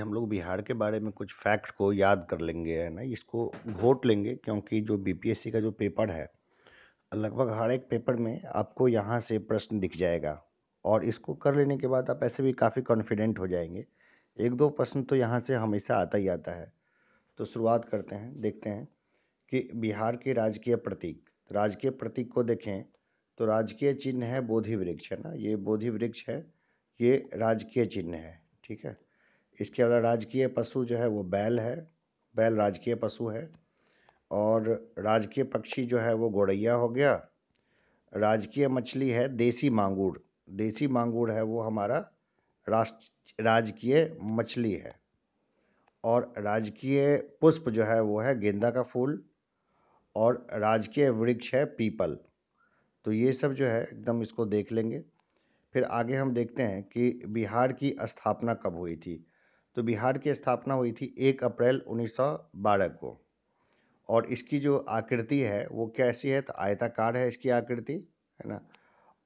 हम लोग बिहार के बारे में कुछ फैक्ट को याद कर लेंगे, है ना? इसको घोट लेंगे क्योंकि जो बीपीएससी का जो पेपर है, लगभग हर एक पेपर में आपको यहाँ से प्रश्न दिख जाएगा और इसको कर लेने के बाद आप ऐसे भी काफ़ी कॉन्फिडेंट हो जाएँगे। एक दो प्रश्न तो यहाँ से हमेशा आता ही आता है। तो शुरुआत करते हैं, देखते हैं कि बिहार के राजकीय प्रतीक राजकीय प्रतीक को देखें तो राजकीय चिन्ह है बोधि वृक्ष, है ना? ये बोधि वृक्ष है, ये राजकीय चिन्ह है, ठीक है? इसके अलावा राजकीय पशु जो है वो बैल है, बैल राजकीय पशु है और राजकीय पक्षी जो है वो गौरैया हो गया। राजकीय मछली है देसी मांगूर। देसी मांगूर है वो हमारा राष्ट्र, राजकीय मछली है और राजकीय पुष्प जो है वो है गेंदा का फूल और राजकीय वृक्ष है पीपल। तो ये सब जो है एकदम इसको देख लेंगे। फिर आगे हम देखते हैं कि बिहार की स्थापना कब हुई थी। तो बिहार की स्थापना हुई थी एक अप्रैल 1912 को। और इसकी जो आकृति है, वो कैसी है? तो आयताकार है इसकी आकृति, है ना?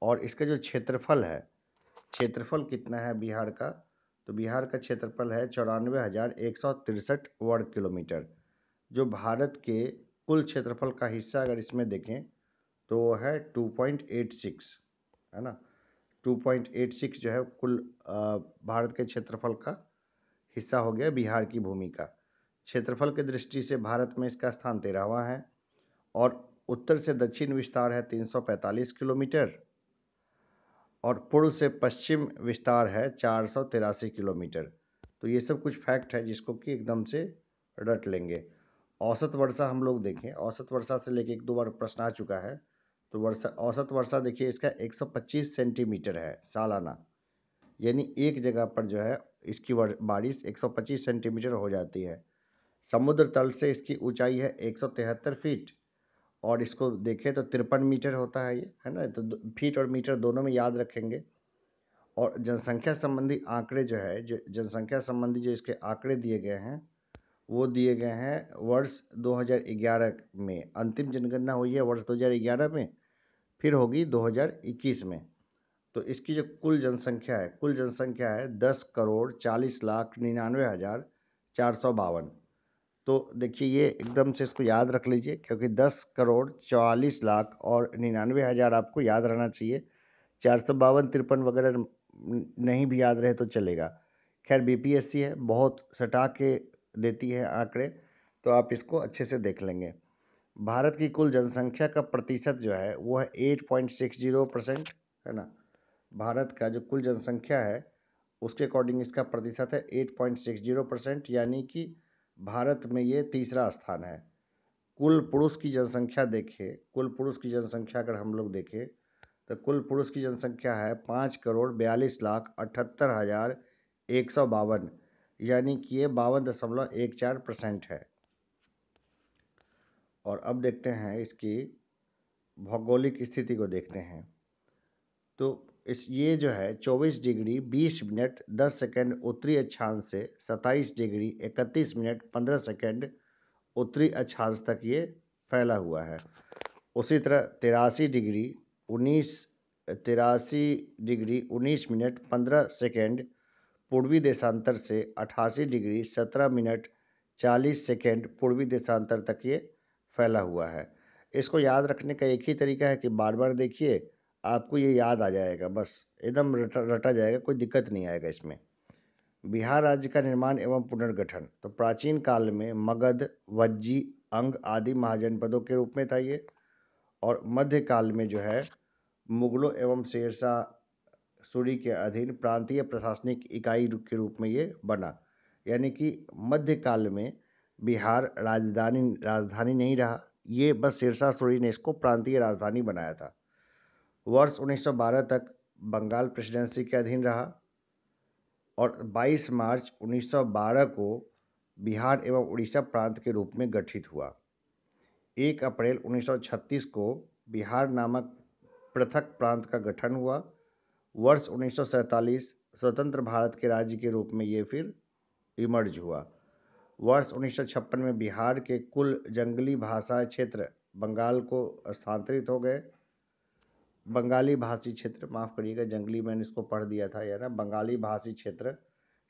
और इसका जो क्षेत्रफल है, क्षेत्रफल कितना है बिहार का? तो बिहार का क्षेत्रफल है चौरानवे हज़ार एक सौ तिरसठ वर्ग किलोमीटर। जो भारत के कुल क्षेत्रफल का हिस्सा अगर इसमें देखें तो वो है टू पॉइंट एट सिक्स, है ना? टू पॉइंट एट सिक्स जो है कुल भारत के क्षेत्रफल का। हिस्सा हो गया बिहार की भूमि का। क्षेत्रफल की दृष्टि से भारत में इसका स्थान तेरहवा है और उत्तर से दक्षिण विस्तार है 345 किलोमीटर और पूर्व से पश्चिम विस्तार है चार सौ तिरासी किलोमीटर। तो ये सब कुछ फैक्ट है जिसको कि एकदम से रट लेंगे। औसत वर्षा हम लोग देखें, औसत वर्षा से लेके एक दो बार प्रश्न आ चुका है तो वर्षा, औसत वर्षा देखिए इसका 125 सेंटीमीटर है, सालाना। यानी एक जगह पर जो है इसकी बारिश 125 सेंटीमीटर हो जाती है। समुद्र तल से इसकी ऊंचाई है एक सौ तिहत्तर फीट। और इसको देखें तो तिरपन मीटर होता है ये, है ना? तो फीट और मीटर दोनों में याद रखेंगे। और जनसंख्या संबंधी आंकड़े जो है, जो जनसंख्या संबंधी जो इसके आंकड़े दिए गए हैं, वो दिए गए हैं वर्ष 2011 में। अंतिम जनगणना हुई है वर्ष 2011 में, फिर होगी 2021 में। तो इसकी जो कुल जनसंख्या है, कुल जनसंख्या है दस करोड़ चालीस लाख निन्यानवे हज़ार चार सौ बावन। तो देखिए ये एकदम से इसको याद रख लीजिए, क्योंकि दस करोड़ चालीस लाख और निन्यानवे हज़ार आपको याद रहना चाहिए। चार सौ बावन तिरपन वगैरह नहीं भी याद रहे तो चलेगा। खैर बीपीएससी है, बहुत सटा के देती है आंकड़े तो आप इसको अच्छे से देख लेंगे। भारत की कुल जनसंख्या का प्रतिशत जो है, वो है eight point six zero percent, है ना? भारत का जो कुल जनसंख्या है, उसके अकॉर्डिंग इसका प्रतिशत है eight point six zero percent यानी कि भारत में ये तीसरा स्थान है। कुल पुरुष की जनसंख्या देखें, कुल पुरुष की जनसंख्या अगर हम लोग देखें तो कुल पुरुष की जनसंख्या है पाँच करोड़ बयालीस लाख अठहत्तर हज़ार एक सौ बावन, यानी कि ये बावन दशमलव एक चार परसेंट है। और अब देखते हैं इसकी भौगोलिक स्थिति को देखते हैं। तो इस, ये जो है, चौबीस डिग्री बीस मिनट दस सेकेंड उत्तरी अक्षांश से सत्ताईस डिग्री इकतीस मिनट पंद्रह सेकेंड उत्तरी अक्षांश तक ये फैला हुआ है। उसी तरह तिरासी डिग्री उन्नीस, तिरासी डिग्री उन्नीस मिनट पंद्रह सेकेंड पूर्वी देशांतर से अठासी डिग्री सत्रह मिनट चालीस सेकेंड पूर्वी देशांतर तक ये फैला हुआ है। इसको याद रखने का एक ही तरीका है कि बार बार देखिए आपको ये याद आ जाएगा, बस एकदम रटा रटा जाएगा, कोई दिक्कत नहीं आएगा इसमें। बिहार राज्य का निर्माण एवं पुनर्गठन तो प्राचीन काल में मगध, वज्जी, अंग आदि महाजनपदों के रूप में था ये, और मध्यकाल में जो है, मुगलों एवं शेरशाह सूरी के अधीन प्रांतीय प्रशासनिक इकाई के रूप में ये बना। यानी कि मध्यकाल में बिहार राजधानी राजधानी नहीं रहा, ये बस शेरशाह सूरी ने इसको प्रांतीय राजधानी बनाया था। वर्ष 1912 तक बंगाल प्रेसिडेंसी के अधीन रहा और 22 मार्च 1912 को बिहार एवं उड़ीसा प्रांत के रूप में गठित हुआ। 1 अप्रैल 1936 को बिहार नामक पृथक प्रांत का गठन हुआ। वर्ष उन्नीस सौ सैंतालीस स्वतंत्र भारत के राज्य के रूप में ये फिर इमर्ज हुआ। वर्ष उन्नीस सौ छप्पन में बिहार के कुल जंगली भाषा क्षेत्र बंगाल को स्थानांतरित हो गए। बंगाली भाषी क्षेत्र, माफ़ करिएगा, जंगली मैंने इसको पढ़ दिया था या ना, बंगाली भाषी क्षेत्र,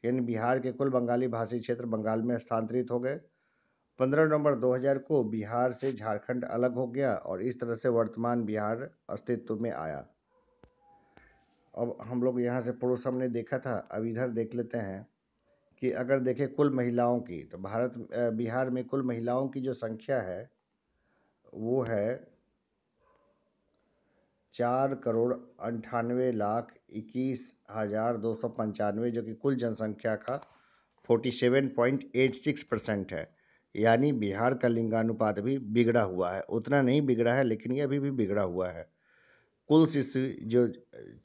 यानी बिहार के कुल बंगाली भाषी क्षेत्र बंगाल में स्थानांतरित हो गए। 15 नवंबर 2000 को बिहार से झारखंड अलग हो गया और इस तरह से वर्तमान बिहार अस्तित्व में आया। अब हम लोग यहाँ से पुरुष हमने देखा था, अब इधर देख लेते हैं कि अगर देखें कुल महिलाओं की तो भारत बिहार में कुल महिलाओं की जो संख्या है, वो है चार करोड़ अंठानवे लाख इक्कीस हज़ार दो सौ पंचानवे, जो कि कुल जनसंख्या का forty seven point eight six percent है। यानी बिहार का लिंगानुपात भी बिगड़ा हुआ है। उतना नहीं बिगड़ा है, लेकिन ये अभी भी बिगड़ा हुआ है। कुल शिशु जो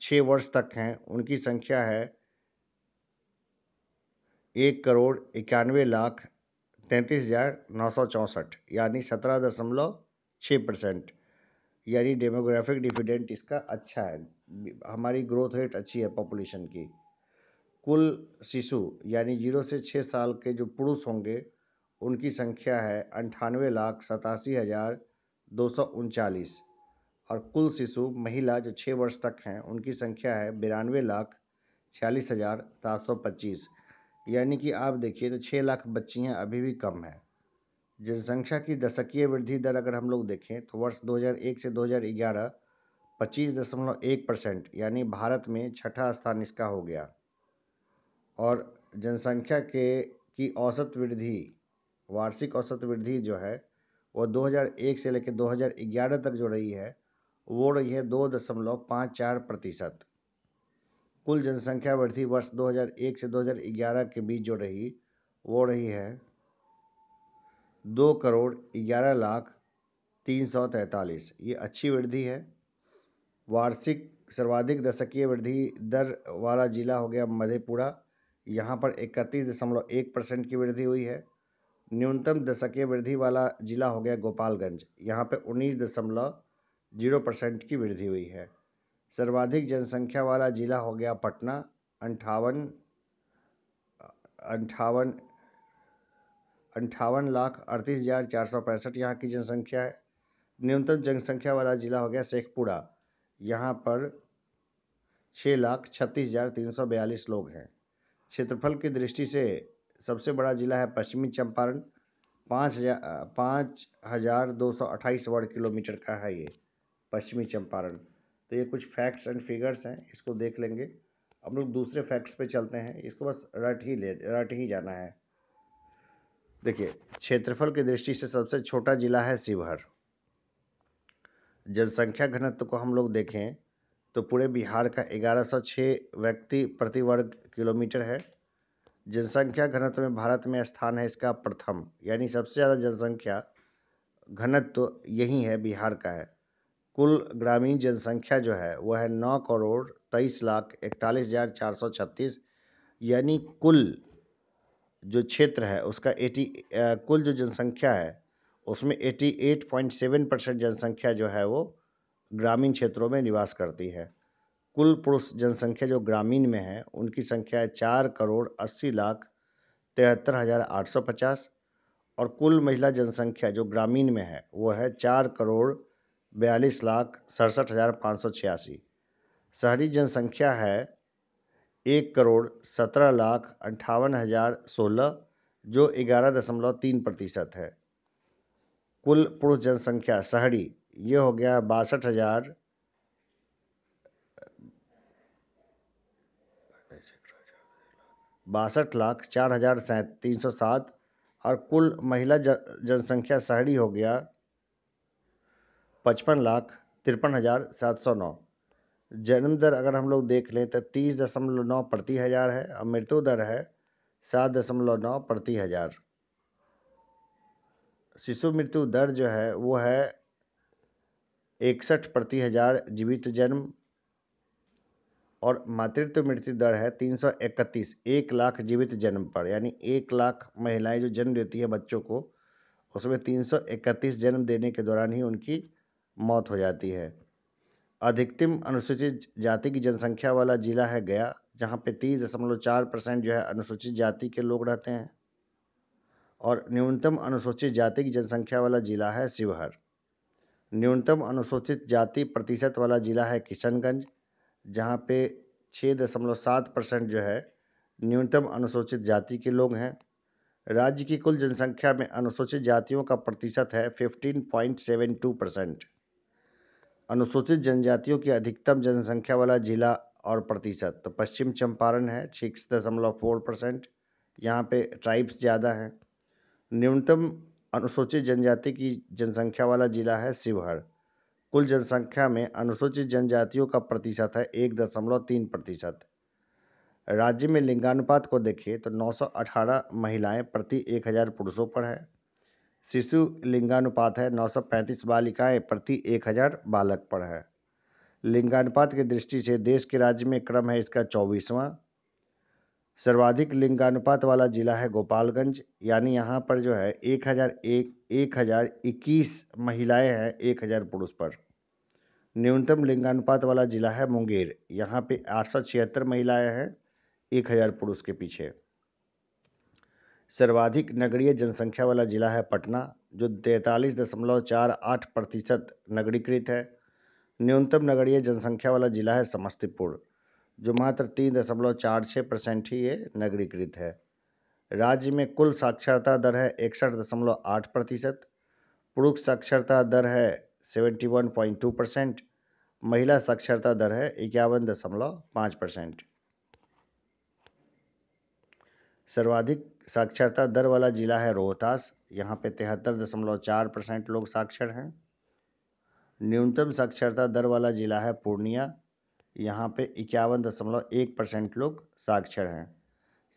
छः वर्ष तक हैं, उनकी संख्या है एक करोड़ इक्यानवे लाख तैंतीस हज़ार नौ सौ चौंसठ, यानी सत्रह दशमलव छः परसेंट। यानी डेमोग्राफिक डिविडेंट इसका अच्छा है। हमारी ग्रोथ रेट अच्छी है पॉपुलेशन की। कुल शिशु यानी ज़ीरो से छः साल के जो पुरुष होंगे, उनकी संख्या है अंठानवे लाख सतासी हज़ार दो सौ उनचालीस। और कुल शिशु महिला जो छः वर्ष तक हैं, उनकी संख्या है बिरानवे लाख छियालीस हज़ार सात सौ पच्चीस। यानी कि आप देखिए तो छः लाख बच्चियाँ अभी भी कम हैं। जनसंख्या की दशकीय वृद्धि दर अगर हम लोग देखें तो वर्ष 2001 से 2011 पच्चीस दशमलव एक परसेंट, यानी भारत में छठा स्थान इसका हो गया। और जनसंख्या के, की औसत वृद्धि, वार्षिक औसत वृद्धि जो है, वो 2001 से लेकर 2011 तक जो रही है, वो रही है दो दशमलव पाँच चार प्रतिशत। कुल जनसंख्या वृद्धि वर्ष 2001 से 2011 के बीच जो रही, वो रही है दो करोड़ ग्यारह लाख तीन सौ तैंतालीस। ये अच्छी वृद्धि है। वार्षिक सर्वाधिक दशकीय वृद्धि दर वाला जिला हो गया मधेपुरा। यहाँ पर इकतीस दशमलव एक परसेंट की वृद्धि हुई है। न्यूनतम दशकीय वृद्धि वाला जिला हो गया गोपालगंज। यहाँ पर उन्नीस दशमलव ज़ीरो परसेंट की वृद्धि हुई है। सर्वाधिक जनसंख्या वाला जिला हो गया पटना। अंठावन अंठावन अंठावन लाख अड़तीस हज़ार चार सौ पैंसठ यहाँ की जनसंख्या है। न्यूनतम जनसंख्या वाला ज़िला हो गया शेखपुरा। यहाँ पर छः लाख छत्तीस हज़ार तीन सौ बयालीस लोग हैं। क्षेत्रफल की दृष्टि से सबसे बड़ा ज़िला है पश्चिमी चंपारण। पाँच हज़ार पाँच हज़ार दो सौ अट्ठाईस वर्ग किलोमीटर का है ये पश्चिमी चंपारण। तो ये कुछ फैक्ट्स एंड फिगर्स हैं, इसको देख लेंगे। हम लोग दूसरे फैक्ट्स पे चलते हैं। इसको बस रट ही ले, रट ही जाना है। देखिए, क्षेत्रफल की दृष्टि से सबसे छोटा जिला है शिवहर। जनसंख्या घनत्व को हम लोग देखें तो पूरे बिहार का 1106 व्यक्ति प्रति वर्ग किलोमीटर है। जनसंख्या घनत्व में भारत में स्थान है इसका प्रथम, यानी सबसे ज़्यादा जनसंख्या घनत्व यही है, बिहार का है। कुल ग्रामीण जनसंख्या जो है, वह है नौ करोड़ तेईस लाख इकतालीस हज़ार चार सौ छत्तीस, यानी कुल जो क्षेत्र है, उसका एटी कुल जो जनसंख्या है, उसमें eighty eight point seven percent जनसंख्या जो है, वो ग्रामीण क्षेत्रों में निवास करती है। कुल पुरुष जनसंख्या जो ग्रामीण में है, उनकी संख्या है चार करोड़ अस्सी लाख तिहत्तर हज़ार आठ सौ पचास और कुल महिला जनसंख्या जो ग्रामीण में है, वो है चार करोड़ बयालीस लाख सड़सठ हज़ार पाँच सौ छियासी। शहरी जनसंख्या है एक करोड़ सत्रह लाख अंठावन हज़ार सोलह, जो ग्यारह दशमलव तीन प्रतिशत है। कुल पुरुष जनसंख्या शहरी ये हो गया बासठ हज़ार बासठ लाख चार हज़ार तीन सौ सात, और कुल महिला जनसंख्या शहरी हो गया पचपन लाख तिरपन हज़ार सात सौ नौ। जन्म दर अगर हम लोग देख लें तो तीस दशमलव नौ प्रति हज़ार है, और मृत्यु दर है सात दशमलव नौ प्रति हज़ार। शिशु मृत्यु दर जो है, वो है इकसठ प्रति हज़ार जीवित जन्म, और मातृत्व मृत्यु दर है तीन सौ इकतीस, एक लाख जीवित जन्म पर। यानी एक लाख महिलाएँ जो जन्म देती है बच्चों को, उसमें तीन सौ इकतीस जन्म देने के दौरान ही उनकी मौत हो जाती है। अधिकतम अनुसूचित जाति की जनसंख्या वाला जिला है गया, जहाँ पे तीस दशमलव चार परसेंट जो है अनुसूचित जाति के लोग रहते हैं। और न्यूनतम अनुसूचित जाति की जनसंख्या वाला जिला है शिवहर। न्यूनतम अनुसूचित जाति प्रतिशत वाला जिला है किशनगंज, जहाँ पे छः दशमलव सात परसेंट जो है न्यूनतम अनुसूचित जाति के लोग हैं। राज्य की कुल जनसंख्या में अनुसूचित जातियों का प्रतिशत है 15.72 परसेंट। अनुसूचित जनजातियों की अधिकतम जनसंख्या वाला जिला और प्रतिशत। तो पश्चिम चंपारण है छिक्स दशमलव फोर परसेंट। यहाँ पे ट्राइब्स ज़्यादा हैं। न्यूनतम अनुसूचित जनजाति की जनसंख्या वाला जिला है शिवहर। कुल जनसंख्या में अनुसूचित जनजातियों का प्रतिशत है एक दशमलव तीन प्रतिशत। राज्य में लिंगानुपात को देखिए तो 918 महिलाएँ प्रति 1000 पुरुषों पर है। शिशु लिंगानुपात है। 935 बालिकाएँ प्रति 1000 बालक पर है। लिंगानुपात की दृष्टि से देश के राज्य में क्रम है इसका चौबीसवां। सर्वाधिक लिंगानुपात वाला जिला है गोपालगंज। यानी यहाँ पर जो है एक हज़ार एक एक हज़ार इक्कीस महिलाएँ हैं एक हज़ार पुरुष पर। न्यूनतम लिंगानुपात वाला जिला है मुंगेर। यहाँ पे आठ सौ छिहत्तर महिलाएँ हैं एक हज़ार पुरुष के पीछे। सर्वाधिक नगरीय जनसंख्या वाला जिला है पटना, जो तैंतालीस दशमलव चार आठ प्रतिशत नगरीकृत है। न्यूनतम नगरीय जनसंख्या वाला जिला है समस्तीपुर, जो मात्र तीन दशमलव चार छः परसेंट ही ये नगरीकृत है। राज्य में कुल साक्षरता दर है इकसठ दशमलव आठ प्रतिशत, पुरुष साक्षरता दर है seventy one point two percent, महिला साक्षरता दर है इक्यावन दशमलव पाँच परसेंट। सर्वाधिक साक्षरता दर वाला जिला है रोहतास। यहाँ पे तिहत्तर दशमलव चार परसेंट लोग साक्षर हैं। न्यूनतम साक्षरता दर वाला जिला है पूर्णिया। यहाँ पे इक्यावन दशमलव एक परसेंट लोग साक्षर हैं।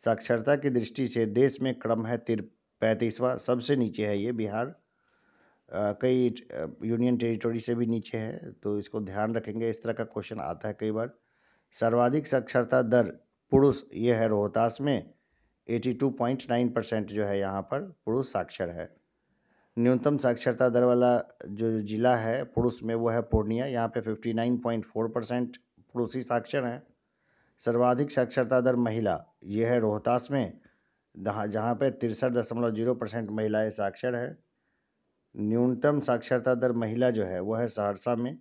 साक्षरता की दृष्टि से देश में क्रम है तिर पैंतीसवा, सबसे नीचे है ये बिहार। कई यूनियन टेरिटोरी से भी नीचे है तो इसको ध्यान रखेंगे। इस तरह का क्वेश्चन आता है कई बार। सर्वाधिक साक्षरता दर पुरुष, ये है रोहतास में। 82.9 परसेंट जो है यहाँ पर पुरुष साक्षर है। न्यूनतम साक्षरता दर वाला जो जिला है पुरुष में वो है पूर्णिया। यहाँ पे 59.4 परसेंट पुरुषी साक्षर हैं। सर्वाधिक साक्षरता दर महिला, ये है रोहतास में, जहाँ पे तिरसठ दशमलव ज़ीरो परसेंट महिलाएँ साक्षर है। न्यूनतम साक्षरता दर महिला जो है वो है सहरसा में,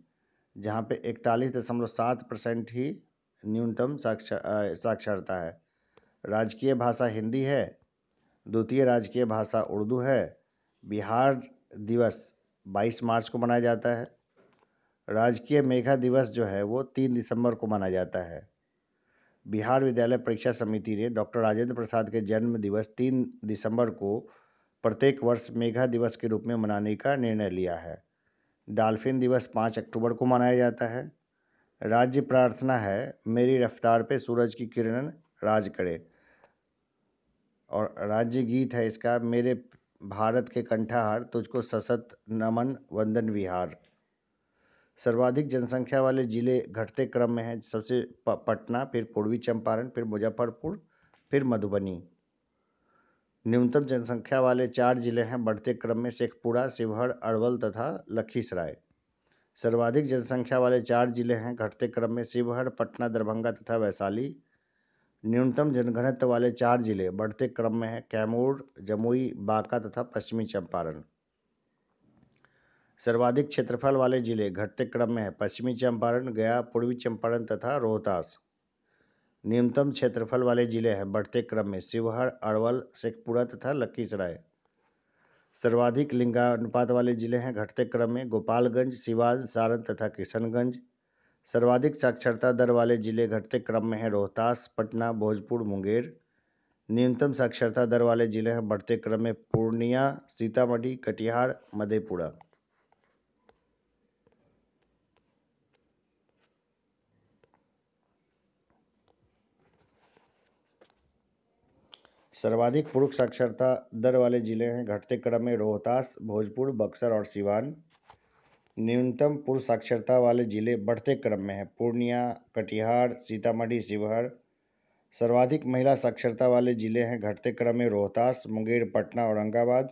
जहाँ पे इकतालीस दशमलव सात परसेंट ही न्यूनतम साक्षर साक्षरता है। राजकीय भाषा हिंदी है, द्वितीय राजकीय भाषा उर्दू है, बिहार दिवस 22 मार्च को मनाया जाता है, राजकीय मेघा दिवस जो है वो तीन दिसंबर को मनाया जाता है। बिहार विद्यालय परीक्षा समिति ने डॉक्टर राजेंद्र प्रसाद के जन्म दिवस तीन दिसंबर को प्रत्येक वर्ष मेघा दिवस के रूप में मनाने का निर्णय लिया है। डाल्फिन दिवस पाँच अक्टूबर को मनाया जाता है। राज्य प्रार्थना है, मेरी रफ्तार पे सूरज की किरण राज करे। और राज्य गीत है इसका, मेरे भारत के कंठाहार, तुझको सशत नमन वंदन विहार। सर्वाधिक जनसंख्या वाले ज़िले घटते क्रम में हैं। सबसे पटना, फिर पूर्वी चंपारण, फिर मुजफ्फरपुर, फिर मधुबनी। न्यूनतम जनसंख्या वाले चार ज़िले हैं। बढ़ते क्रम में शेखपुरा, शिवहर अरवल तथा लखीसराय। सर्वाधिक जनसंख्या वाले चार ज़िले हैं। घटते क्रम में शिवहर, पटना, दरभंगा तथा वैशाली। न्यूनतम जनघनत्व वाले चार ज़िले बढ़ते क्रम में हैं कैमूर, जमुई, बांका तथा पश्चिमी चंपारण। सर्वाधिक क्षेत्रफल वाले ज़िले घटते क्रम में हैं पश्चिमी चंपारण, गया, पूर्वी चंपारण तथा रोहतास। न्यूनतम क्षेत्रफल वाले ज़िले हैं बढ़ते क्रम में शिवहर अरवल शेखपुरा तथा लखीसराय। सर्वाधिक लिंगानुपात वाले ज़िले हैं घटते क्रम में गोपालगंज, सिवान, सारण तथा किशनगंज। सर्वाधिक साक्षरता दर वाले ज़िले घटते क्रम में हैं रोहतास, पटना, भोजपुर, मुंगेर। न्यूनतम साक्षरता दर वाले ज़िले हैं बढ़ते क्रम में पूर्णिया, सीतामढ़ी, कटिहार, मधेपुरा। सर्वाधिक पुरुष साक्षरता दर वाले ज़िले हैं घटते क्रम में रोहतास, भोजपुर, बक्सर और सिवान। न्यूनतम पुरुष साक्षरता वाले ज़िले बढ़ते क्रम में हैं। पूर्णिया, कटिहार, सीतामढ़ी, शिवहर, सर्वाधिक महिला साक्षरता वाले ज़िले हैं। घटते क्रम में रोहतास, मुंगेर, पटना, औरंगाबाद।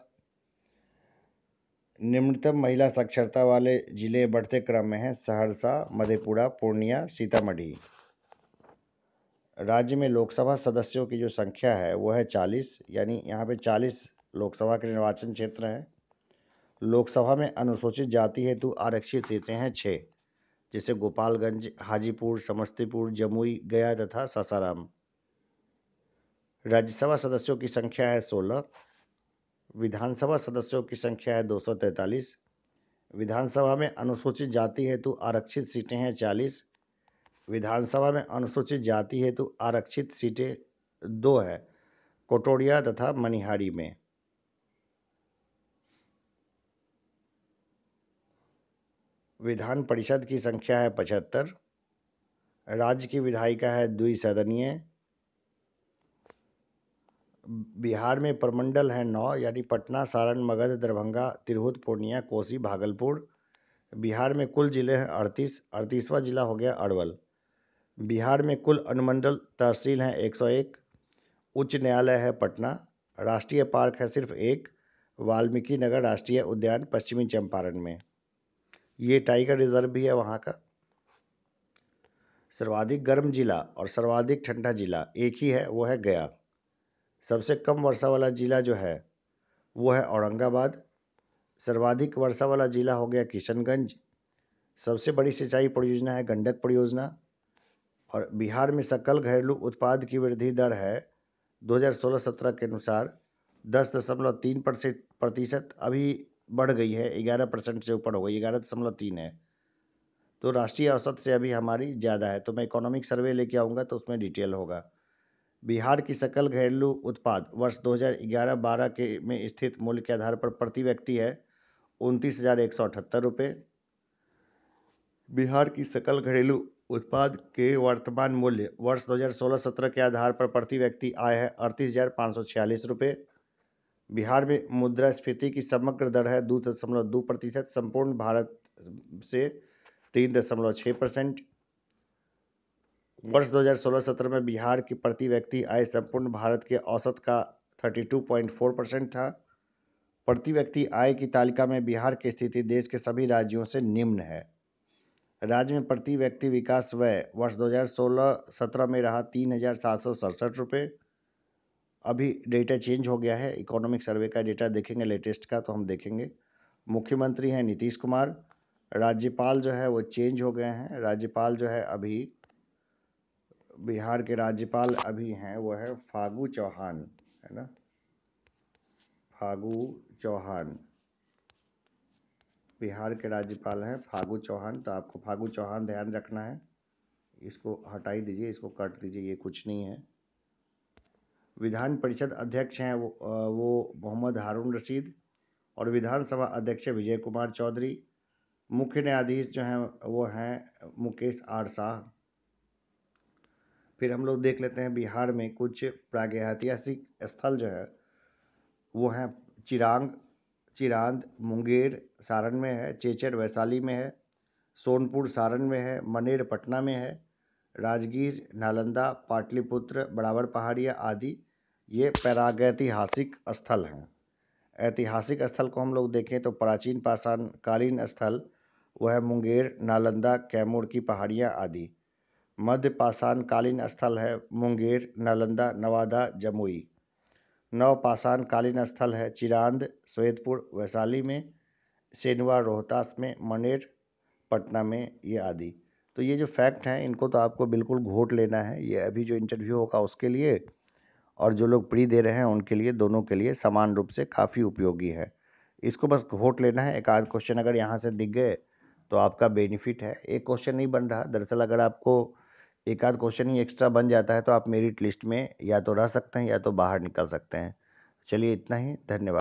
निम्नतम महिला साक्षरता वाले ज़िले बढ़ते क्रम में हैं। सहरसा, मधेपुरा, पूर्णिया, सीतामढ़ी। राज्य में लोकसभा सदस्यों की जो संख्या है, वो है चालीस, यानी यहाँ पे चालीस लोकसभा के निर्वाचन क्षेत्र हैं। लोकसभा में अनुसूचित जाति हेतु आरक्षित सीटें हैं छः जैसे गोपालगंज, हाजीपुर, समस्तीपुर, जमुई, गया तथा सासाराम। राज्यसभा सदस्यों की संख्या है सोलह, विधानसभा सदस्यों की संख्या है दो सौ तैंतालीस, विधानसभा में अनुसूचित जाति हेतु आरक्षित सीटें हैं चालीस, विधानसभा में अनुसूचित जाति हेतु आरक्षित सीटें दो है, कोटोड़िया तथा मनिहारी में। विधान परिषद की संख्या है पचहत्तर, राज्य की विधायिका है द्विसदनीय बिहार में प्रमंडल है नौ, यानी पटना, सारण, मगध, दरभंगा, तिरहुत, पूर्णिया, कोसी, भागलपुर, बिहार में कुल ज़िले हैं अड़तीस, अड़तीसवां जिला हो गया अरवल बिहार में कुल अनुमंडल तहसील हैं 101 उच्च न्यायालय है पटना, राष्ट्रीय पार्क है सिर्फ़ एक वाल्मीकि नगर राष्ट्रीय उद्यान पश्चिमी चंपारण में। ये टाइगर रिज़र्व भी है वहाँ का। सर्वाधिक गर्म जिला और सर्वाधिक ठंडा जिला एक ही है, वो है गया। सबसे कम वर्षा वाला जिला जो है, वो है औरंगाबाद। सर्वाधिक वर्षा वाला जिला हो गया किशनगंज। सबसे बड़ी सिंचाई परियोजना है गंडक परियोजना। और बिहार में सकल घरेलू उत्पाद की वृद्धि दर है 2016-17 के अनुसार दस दशमलव तीन प्रतिशत। अभी बढ़ गई है, ग्यारह परसेंट से ऊपर हो गई, ग्यारह दशमलव तीन है। तो राष्ट्रीय औसत से अभी हमारी ज़्यादा है तो मैं इकोनॉमिक सर्वे लेके आऊँगा तो उसमें डिटेल होगा। बिहार की सकल घरेलू उत्पाद वर्ष 2011-12 के में स्थित मूल्य के आधार पर प्रति व्यक्ति है उनतीस हज़ार एक सौ अठहत्तर रुपये। बिहार की सकल घरेलू उत्पाद के वर्तमान मूल्य वर्ष 2016-17 के आधार पर प्रति व्यक्ति आय है अड़तीस हज़ार पाँच सौ छियालीस रुपये। बिहार में मुद्रास्फीति की समग्र दर है दो दशमलव दो प्रतिशत, संपूर्ण भारत से तीन दशमलव छः परसेंट। वर्ष 2016-17 में बिहार की प्रति व्यक्ति आय संपूर्ण भारत के औसत का 32.4 परसेंट था। प्रति व्यक्ति आय की तालिका में बिहार की स्थिति देश के सभी राज्यों से निम्न है। राज्य में प्रति व्यक्ति विकास व्यय वर्ष 2016-17 में रहा तीन हज़ार सात सौ सड़सठ रुपये। अभी डेटा चेंज हो गया है इकोनॉमिक सर्वे का डेटा देखेंगे लेटेस्ट का तो हम देखेंगे। मुख्यमंत्री हैं नीतीश कुमार, राज्यपाल जो है वो चेंज हो गए हैं। राज्यपाल जो है अभी, बिहार के राज्यपाल अभी हैं, वो है फागू चौहान, है ना? फागू चौहान। बिहार के राज्यपाल हैं फागू चौहान तो आपको फागू चौहान ध्यान रखना है। इसको हटाई दीजिए, इसको काट दीजिए, ये कुछ नहीं है। विधान परिषद अध्यक्ष हैं वो वो मोहम्मद हारून रशीद और विधानसभा अध्यक्ष विजय कुमार चौधरी। मुख्य न्यायाधीश जो हैं, वो हैं मुकेश आर शाह। फिर हम लोग देख लेते हैं बिहार में कुछ प्रागैतिहासिक स्थल जो है, वो हैं चिरांग, चिरांद, मुंगेर, सारण में है, चेचर वैशाली में है, सोनपुर सारण में है, मनेर पटना में है, राजगीर, नालंदा, पाटलिपुत्र, बराबर पहाड़िया आदि। ये प्रागैतिहासिक स्थल हैं। ऐतिहासिक स्थल को हम लोग देखें तो प्राचीन पाषाण कालीन स्थल, वह मुंगेर, नालंदा, कैमूर की पहाड़ियाँ आदि। मध्य पाषाण कालीन स्थल है मुंगेर, नालंदा, नवादा, जमुई। नव पाषाण कालीन स्थल है चिरांद, श्वेतपुर, वैशाली में सेनवा रोहतास में, मनेर, पटना में ये आदि। तो ये जो फैक्ट हैं, इनको तो आपको बिल्कुल घोट लेना है। ये अभी जो इंटरव्यू होगा उसके लिए और जो लोग प्री दे रहे हैं उनके लिए, दोनों के लिए समान रूप से काफ़ी उपयोगी है। इसको बस घोट लेना है। एक आध क्वेश्चन अगर यहाँ से दिख गए तो आपका बेनिफिट है। एक क्वेश्चन नहीं बन रहा। दरअसल अगर आपको एक आध क्वेश्चन ही एक्स्ट्रा बन जाता है तो आप मेरिट लिस्ट में या तो रह सकते हैं या तो बाहर निकल सकते हैं। चलिए इतना ही। धन्यवाद।